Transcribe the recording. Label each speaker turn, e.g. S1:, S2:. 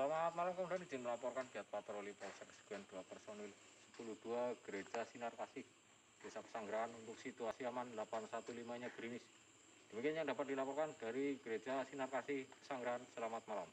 S1: Selamat malam kemudian izin melaporkan giat patroli Polsek sekian dua personil 102 Gereja Sinar Kasih Desa Pesanggerahan untuk situasi aman 815-nya gerimis. Demikian yang dapat dilaporkan dari Gereja Sinar Kasih Pesanggerahan. Selamat malam.